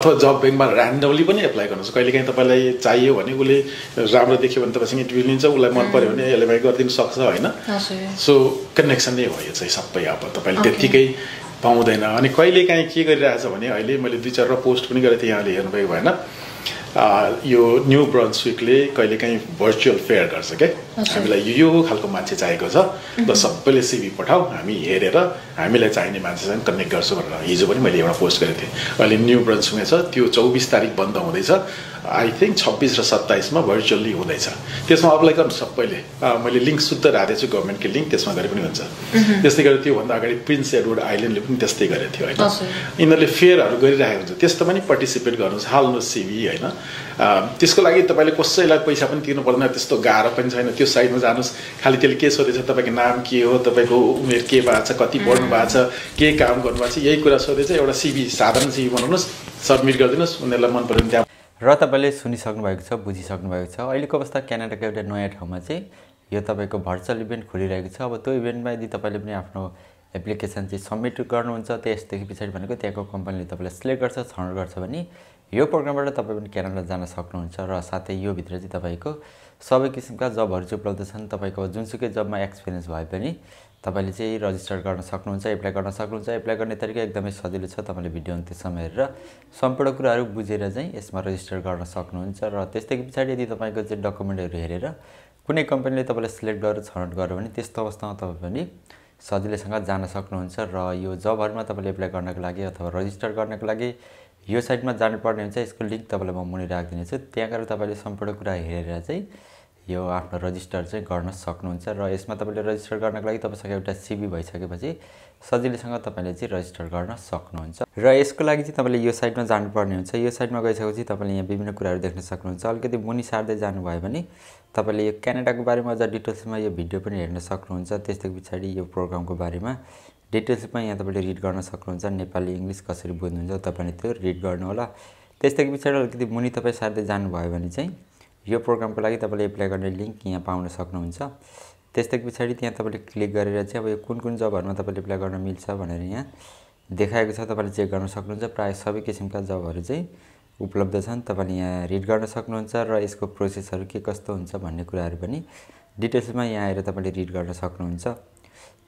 अथवा जब ब्याङ्कमा ऱ्यान्डमली पनि एप्लाई गर्नुहोस् कहिलेकाहीँ तपाईँलाई चाहियो भने उसले राम्रो देख्यो भने तपाईँसँग इन्टरभ्यू लिन्छ उसलाई मन पऱ्यो भने एलएमआई गरिदिनु सक्छ होइन? सो कनेक्सन नै हो यो चाहिँ सबै अब। तपाईँले त्यत्तिकै पाउँदैन। अनि कहिलेकाहीँ के गरिरहेछ भने अहिले मैले दुई चारवटा पोस्ट पनि गरेको थिएँ यहाँले हेर्नुभएको भएन। यो न्यू ब्रन्सविकले कहिलेकाहीँ भर्चुअल फेयर गर्छ क्या। हामीलाई यो यो खालको मान्छे चाहिएको छ। र सबैले सिभी पठाऊ हामी हेरेर हामीलाई चाहिने मान्छेसँग कनेक्ट गर्छु भनेर हिजो पनि मैले एउटा पोस्ट गरेको थिएँ। अहिले न्यू ब्रन्सविकमा छ त्यो चौबिस तारिक बन्द हुँदैछ। आई थिङ्क छब्बिस र सत्ताइसमा भर्चुअल्ली हुँदैछ। त्यसमा अप्लाई गर्नु सबैले। मैले लिङ्क शुद्ध राखेको छु गभर्मेन्टको लिङ्क त्यसमा गरे पनि हुन्छ। त्यस्तै गरेर त्योभन्दा अगाडि प्रिन्स एडवर्ड आइल्यान्डले पनि त्यस्तै गरेको थियो होइन। यिनीहरूले फेयरहरू गरिरहेको हुन्छ। त्यस्तो पनि पार्टिसिपेट गर्नुहोस् हाल्नुहोस् सिभी होइन? त्यसको लागि तपाईँले कसैलाई पैसा पनि तिर्नु पर्दैन त्यस्तो गाह्रो पनि छैन। त्यो साइडमा जानुहोस्। खालि त्यसले के सोधेछ तपाईँको नाम के हो तपाईँको उमेर के भएको छ कति पढ्नु भएको छ के काम गर्नुभएको छ यही कुरा सोधेछ। एउटा सिभी साधारण सिभी बनाउनुहोस् सब्मिट गरिदिनुहोस्। उनीहरूलाई मन पऱ्यो भने त्यहाँ र तपाईँले सुनिसक्नु भएको छ बुझिसक्नु भएको छ अहिलेको अवस्था क्यानाडाको एउटा नयाँ ठाउँमा चाहिँ यो तपाईँको भर्चुअल इभेन्ट खोलिरहेको छ। अब त्यो इभेन्टमा यदि तपाईँले पनि आफ्नो एप्लिकेसन चाहिँ सब्मिट गर्नुहुन्छ त्यसदेखि पछाडि भनेको त्यहाँको कम्पनीले तपाईँलाई सिलेक्ट गर्छ छनौट गर्छ भने यो प्रोग्रामबाट तपाईँ पनि क्यानाडा जान सक्नुहुन्छ र साथै यो भित्र चाहिँ तपाईँको सबै किसिमका जबहरू चाहिँ उपलब्ध छन्। तपाईँको जुनसुकै जबमा एक्सपिरियन्स भए पनि तपाईँले चाहिँ रजिस्टर गर्न सक्नुहुन्छ एप्लाई गर्न सक्नुहुन्छ। एप्लाई गर्ने तरिका एकदमै सजिलो छ तपाईँले भिडियो अन्त्यसम्म हेरेर सम्पूर्ण कुराहरू बुझेर चाहिँ यसमा रजिस्टर गर्न सक्नुहुन्छ र त्यसदेखि पछाडि यदि तपाईँको चाहिँ डकुमेन्टहरू हेरेर कुनै कम्पनीले तपाईँलाई सिलेक्ट गरेर छनौट गर्यो भने त्यस्तो अवस्थामा तपाईँ पनि सजिलैसँग जान सक्नुहुन्छ र यो जबहरूमा तपाईँले एप्लाई गर्नको लागि अथवा रजिस्टर गर्नको लागि यो साइटमा जानुपर्ने हुन्छ यसको लिङ्क तपाईँलाई म मुनि राखिदिनेछु। त्यहाँ गएर तपाईँले सम्पूर्ण कुरा हेरेर चाहिँ यो आफ्नो रजिस्टर चाहिँ गर्न सक्नुहुन्छ र यसमा तपाईँले रजिस्टर गर्नको लागि तपाईँसँग एउटा सिबी भइसकेपछि सजिलैसँग तपाईँले चाहिँ रजिस्टर गर्न सक्नुहुन्छ। र यसको लागि चाहिँ तपाईँले यो साइटमा जानुपर्ने हुन्छ। यो साइटमा गइसकेपछि तपाईँले यहाँ विभिन्न कुराहरू देख्न सक्नुहुन्छ। अलिकति मुनि सार्दै जानुभयो भने तपाईँले यो क्यानाडाको बारेमा अझ डिटेल्समा यो भिडियो पनि हेर्न सक्नुहुन्छ। त्यसदेखि पछाडि यो प्रोग्रामको बारेमा डिटेल्समा यहाँ तपाईँले रिड गर्न सक्नुहुन्छ। नेपाली इङ्ग्लिस कसरी बुझ्नुहुन्छ तपाईँले त्यो रिड गर्नुहोला। त्यसदेखि पछाडि अलिकति मुनि तपाईँ सार्दै जानुभयो भने चाहिँ यो प्रोग्रामको लागि तपाईँले एप्लाई गर्ने लिङ्क यहाँ पाउन सक्नुहुन्छ। त्यसदेखि पछाडि त्यहाँ तपाईँले क्लिक गरेर चाहिँ अब यो कुन कुन जबहरूमा तपाईँले एप्लाई गर्न मिल्छ भनेर यहाँ देखाएको छ। तपाईँले चेक गर्न सक्नुहुन्छ। प्रायः सबै किसिमका जबहरू चाहिँ उपलब्ध छन्। तपाईँले यहाँ रिड गर्न सक्नुहुन्छ र यसको प्रोसेसहरू के कस्तो हुन्छ भन्ने कुराहरू पनि डिटेल्समा यहाँ आएर तपाईँले रिड गर्न सक्नुहुन्छ।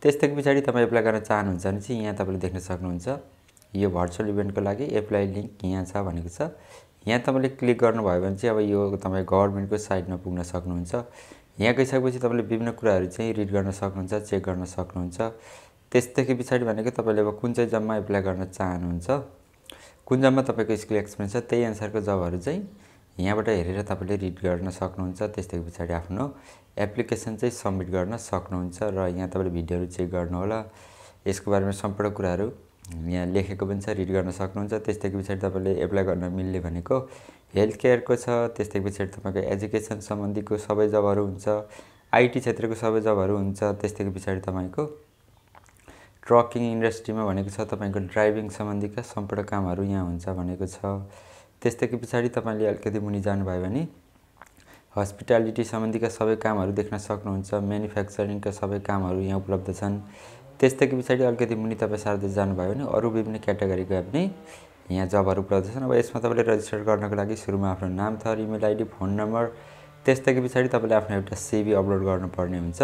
त्यसदेखि पछाडि तपाईँ एप्लाई गर्न चाहनुहुन्छ भने चाहिँ यहाँ तपाईँले देख्न सक्नुहुन्छ। यो भर्चुअल इभेन्टको लागि एप्लाई लिङ्क यहाँ छ भनेको छ। यहाँ तपाईँले क्लिक गर्नुभयो भने चाहिँ अब यो तपाईँ गभर्मेन्टको साइटमा पुग्न सक्नुहुन्छ। यहाँ गइसकेपछि तपाईँले विभिन्न कुराहरू चाहिँ रिड गर्न सक्नुहुन्छ चेक गर्न सक्नुहुन्छ। त्यसदेखि पछाडि भनेको तपाईँले अब कुन चाहिँ जबमा एप्लाई गर्न चाहनुहुन्छ कुन जबमा तपाईँको स्किल एक्सपिरियन्स छ त्यही अनुसारको जबहरू चाहिँ यहाँबाट हेरेर तपाईँले रिड गर्न सक्नुहुन्छ। त्यसदेखि पछाडि आफ्नो एप्लिकेसन चाहिँ सब्मिट गर्न सक्नुहुन्छ र यहाँ तपाईँले भिडियोहरू चेक गर्नुहोला। यसको बारेमा सम्पूर्ण कुराहरू यहाँ लेखेको पनि छ रिड गर्न सक्नुहुन्छ। त्यसदेखि पछाडि तपाईँले एप्लाई गर्न मिल्ने भनेको हेल्थ केयरको छ त्यसदेखि पछाडि तपाईँको एजुकेसन सम्बन्धीको सबै जबहरू हुन्छ आइटी क्षेत्रको सबै जबहरू हुन्छ त्यसदेखि पछाडि तपाईँको ट्रकिङ इन्डस्ट्रीमा भनेको छ तपाईँको ड्राइभिङ सम्बन्धीका सम्पूर्ण कामहरू यहाँ हुन्छ भनेको छ। त्यसदेखि पछाडि तपाईँले अलिकति मुनि जानुभयो भने हस्पिटालिटी सम्बन्धीका सबै कामहरू देख्न सक्नुहुन्छ म्यानुफ्याक्चरिङका सबै कामहरू यहाँ उपलब्ध छन्। त्यसदेखि पछाडि अलिकति मुनि तपाईँ सार्दै जानुभयो भने अरू विभिन्न क्याटेगोरीका पनि यहाँ जबहरू छन् अब यसमा तपाईँले रजिस्टर गर्नको लागि सुरुमा आफ्नो नाम थर इमेल आइडी फोन नम्बर त्यसदेखि पछाडि तपाईँले आफ्नो एउटा सिभी अपलोड गर्नुपर्ने हुन्छ।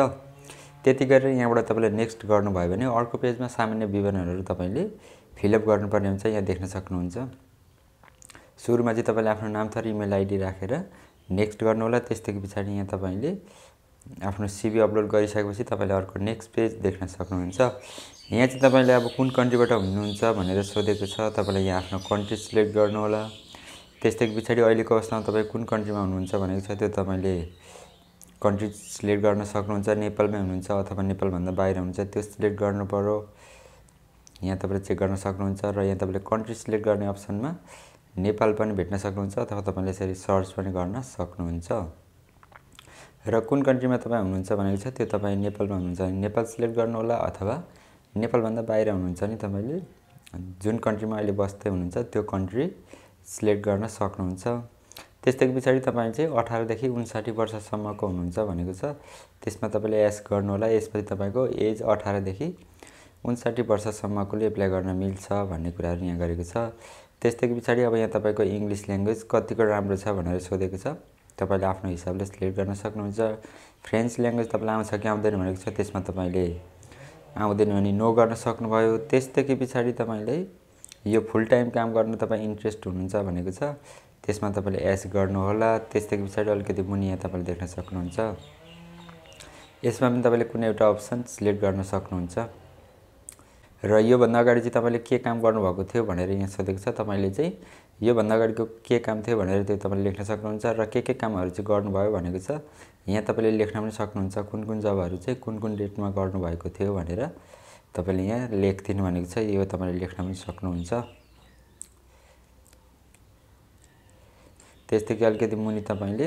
त्यति गरेर यहाँबाट तपाईँले नेक्स्ट गर्नुभयो भने अर्को पेजमा सामान्य विवरणहरू तपाईँले फिलअप गर्नुपर्ने हुन्छ यहाँ देख्न सक्नुहुन्छ। सुरुमा चाहिँ तपाईँले आफ्नो नाम थर इमेल आइडी राखेर नेक्स्ट गर्नुहोला। त्यसदेखि पछाडि यहाँ तपाईँले आफ्नो सिभी अपलोड गरिसकेपछि तपाईँले अर्को नेक्स्ट पेज देख्न सक्नुहुन्छ। यहाँ चाहिँ तपाईँले अब कुन कन्ट्रीबाट हुनुहुन्छ भनेर सोधेको छ। तपाईँले यहाँ आफ्नो कन्ट्री सिलेक्ट गर्नुहोला। त्यसदेखि पछाडि अहिलेको अवस्थामा तपाईँ कुन कन्ट्रीमा हुनुहुन्छ भनेको छ त्यो तपाईँले कन्ट्री सिलेक्ट गर्न सक्नुहुन्छ। नेपालमै हुनुहुन्छ अथवा नेपालभन्दा बाहिर हुनुहुन्छ त्यो सिलेक्ट गर्नु पऱ्यो यहाँ तपाईँले चेक गर्न सक्नुहुन्छ र यहाँ तपाईँले कन्ट्री सिलेक्ट गर्ने अप्सनमा नेपाल पनि भेट्न सक्नुहुन्छ अथवा तपाईँले यसरी सर्च पनि गर्न सक्नुहुन्छ। र कुन कन्ट्रीमा तपाईँ हुनुहुन्छ भनेको छ त्यो तपाईँ नेपालमा हुनुहुन्छ भने नेपाल सिलेक्ट गर्नुहोला अथवा नेपालभन्दा बाहिर हुनुहुन्छ भने तपाईँले जुन कन्ट्रीमा अहिले बस्दै हुनुहुन्छ त्यो कन्ट्री सिलेक्ट गर्न सक्नुहुन्छ। त्यसदेखि पछाडि तपाईँ चाहिँ अठारदेखि उन्साठी वर्षसम्मको हुनुहुन्छ भनेको छ। त्यसमा तपाईँले एस गर्नुहोला यसपछि तपाईँको एज अठारदेखि उन्साठी वर्षसम्मकोले एप्लाई गर्न मिल्छ भन्ने कुराहरू यहाँ गरेको छ। त्यस्तै पछाडि अब यहाँ तपाईँको इङ्ग्लिस ल्याङ्ग्वेज कतिको राम्रो छ भनेर सोधेको छ। तपाईँले आफ्नो हिसाबले सिलेक्ट गर्न सक्नुहुन्छ। फ्रेन्च ल्याङ्ग्वेज तपाईँलाई आउँछ कि आउँदैन भनेको छ त्यसमा तपाईँले आउँदैन भने नो गर्न सक्नुभयो। त्यसदेखि पछाडि तपाईँले यो फुल टाइम काम गर्न तपाईँ इन्ट्रेस्ट हुनुहुन्छ भनेको छ त्यसमा तपाईँले एस गर्नुहोला। त्यसदेखि पछाडि अलिकति मुनि यहाँ तपाईँले देख्न सक्नुहुन्छ। यसमा पनि तपाईँले कुनै एउटा अप्सन सिलेक्ट गर्न सक्नुहुन्छ। र योभन्दा अगाडि चाहिँ तपाईँले के काम गर्नुभएको थियो भनेर यहाँ सोधेको छ तपाईँले चाहिँ योभन्दा अगाडिको के काम थियो भनेर त्यो तपाईँले लेख्न सक्नुहुन्छ र के के कामहरू चाहिँ गर्नुभयो भनेको छ। यहाँ तपाईँले लेख्न पनि सक्नुहुन्छ कुन कुन जबहरू चाहिँ कुन कुन डेटमा गर्नुभएको थियो भनेर तपाईँले यहाँ लेखिदिनु भनेको छ। यो तपाईँले लेख्न पनि सक्नुहुन्छ। त्यस्तै अलिकति मुनि तपाईँले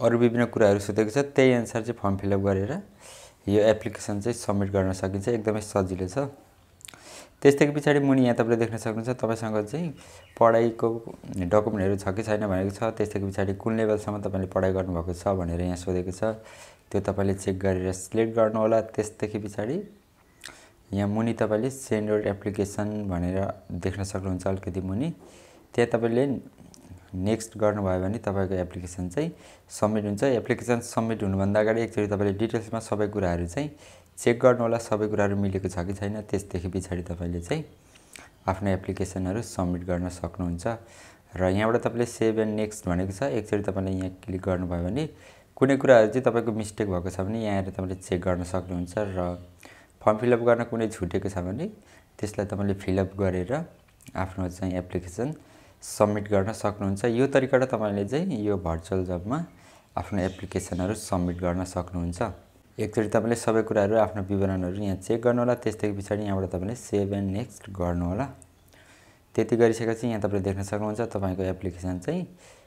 अरू विभिन्न कुराहरू सोधेको छ त्यही अनुसार चाहिँ फर्म फिलअप गरेर यो एप्लिकेसन चाहिँ सबमिट गर्न सकिन्छ। एकदमै सजिलो छ। त्यसदेखि पछाडि मुनि यहाँ तपाईँले देख्न सक्नुहुन्छ तपाईँसँग चाहिँ पढाइको डकुमेन्टहरू छ कि छैन भनेको छ त्यसदेखि पछाडि कुन लेभलसम्म तपाईँले पढाइ गर्नुभएको छ भनेर यहाँ सोधेको छ। त्यो तपाईँले चेक गरेर सिलेक्ट गर्नु होला त्यसदेखि पछाडि यहाँ मुनि तपाईँले सेन्ड एप्लिकेसन भनेर देख्न सक्नुहुन्छ अलिकति मुनि। त्यहाँ तपाईँले नेक्स्ट गर्नुभयो भने तपाईँको एप्लिकेसन चाहिँ सबमिट हुन्छ। एप्लिकेसन सबमिट हुनुभन्दा अगाडि एकचोटि तपाईँले डिटेल्समा सबै कुराहरू चाहिँ चेक गर्नु होला सबै कुराहरू मिलेको छ कि छैन। त्यसदेखि पछाडि तपाईँले चाहिँ आफ्नो एप्लिकेसनहरू सबमिट गर्न सक्नुहुन्छ। र यहाँबाट तपाईँले सेभ एन्ड नेक्स्ट भनेको छ एकचोटि तपाईँले यहाँ क्लिक गर्नुभयो भने कुनै कुराहरू चाहिँ तपाईँको मिस्टेक भएको छ भने यहाँ आएर तपाईँले चेक गर्न सक्नुहुन्छ र फर्म फिलअप गर्न कुनै छुटेको छ भने त्यसलाई तपाईँले फिलअप गरेर आफ्नो चाहिँ एप्लिकेसन सबमिट गर्न सक्नुहुन्छ। यो तरिकाबाट तपाईँले चाहिँ यो भर्चुअल जबमा आफ्नो एप्लिकेसनहरू सबमिट गर्न सक्नुहुन्छ। एकचोटि तपाईँले सबै कुराहरू आफ्नो विवरणहरू यहाँ चेक गर्नुहोला त्यसदेखि पछाडि यहाँबाट तपाईँले सेभ एन्ड नेक्स्ट गर्नुहोला। त्यति गरिसकेपछि यहाँ तपाईँले देख्न सक्नुहुन्छ तपाईँको एप्लिकेसन चाहिँ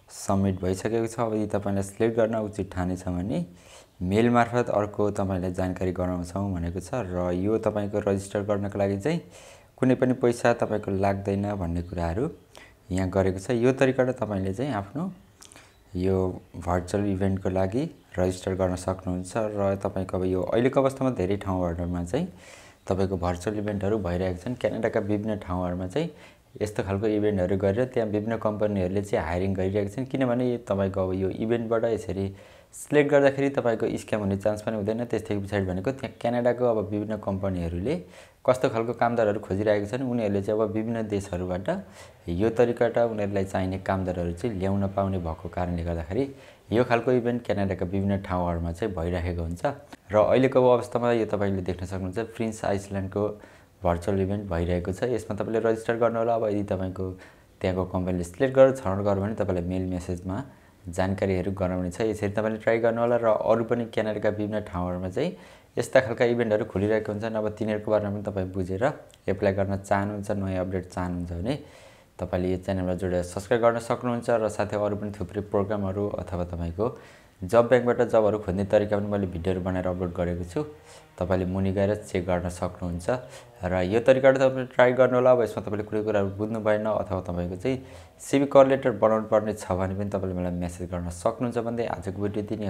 सबमिट भइसकेको छ। अब यदि तपाईँलाई सिलेक्ट गर्न उचित ठानेछ भने मेल मार्फत अर्को तपाईँलाई जानकारी गराउँछौँ भनेको छ र यो तपाईँको रजिस्टर गर्नको लागि चाहिँ कुनै पनि पैसा तपाईँको लाग्दैन भन्ने कुराहरू यहाँ गरेको छ। यो तरिकाबाट तपाईँले चाहिँ आफ्नो यो भर्चुअल इभेन्टको लागि रजिस्टर गर्न सक्नुहुन्छ र तपाईँको अब यो अहिलेको अवस्थामा धेरै ठाउँहरूमा चाहिँ तपाईँको भर्चुअल इभेन्टहरू भइरहेको छन्। क्यानाडाका विभिन्न ठाउँहरूमा चाहिँ यस्तो खालको इभेन्टहरू गरेर त्यहाँ विभिन्न कम्पनीहरूले चाहिँ हायरिङ गरिरहेको छन्। किनभने तपाईँको अब यो इभेन्टबाट यसरी सिलेक्ट गर्दाखेरि तपाईँको स्क्याम हुने चान्स पनि हुँदैन। त्यसदेखि पछाडि भनेको त्यहाँ क्यानाडाको अब विभिन्न कम्पनीहरूले कस्तो खालको कामदारहरू खोजिरहेको छन् उनीहरूले चाहिँ अब विभिन्न देशहरूबाट यो तरिकाबाट उनीहरूलाई चाहिने कामदारहरू चाहिँ ल्याउन पाउने भएको कारणले गर्दाखेरि यो खालको इभेन्ट क्यानाडाका विभिन्न ठाउँहरूमा चाहिँ भइरहेको हुन्छ। र अहिलेको अवस्थामा यो तपाईँले देख्न सक्नुहुन्छ प्रिन्स आइसल्यान्डको भर्चुअल इभेन्ट भइरहेको छ। यसमा तपाईँले रजिस्टर गर्नु होला। अब यदि तपाईँको त्यहाँको कम्पनीले सिलेक्ट गरेर छनौट गर्यो भने तपाईँलाई मेल मेसेजमा जानकारीहरू गराउने छ। यसरी तपाईँले ट्राई गर्नु होला र अरू पनि क्यानाडाका विभिन्न ठाउँहरूमा चाहिँ यस्ता खालका इभेन्टहरू खोलिरहेको हुन्छन्। अब तिनीहरूको बारेमा पनि तपाईँ बुझेर एप्लाई गर्न चाहनुहुन्छ नयाँ अपडेट चाहनुहुन्छ भने तपाईँले यो च्यानलमा जोडेर सब्सक्राइब गर्न सक्नुहुन्छ र साथै अरू पनि थुप्रै प्रोग्रामहरू अथवा तपाईँको जब ब्याङ्कबाट जबहरू खोज्ने तरिका पनि मैले भिडियोहरू बनाएर अपलोड गरेको छु। तपाईँले मुनि गएर चेक गर्न सक्नुहुन्छ र यो तरिकाबाट तपाईँले ट्राई गर्नु होला अब यसमा तपाईँले कुनै कुराहरू बुझ्नु भएन अथवा तपाईँको चाहिँ सिबी कल लेटर बनाउनु पर्ने छ भने पनि तपाईँले मलाई मेसेज गर्न सक्नुहुन्छ भन्दै आजको भिडियो दिने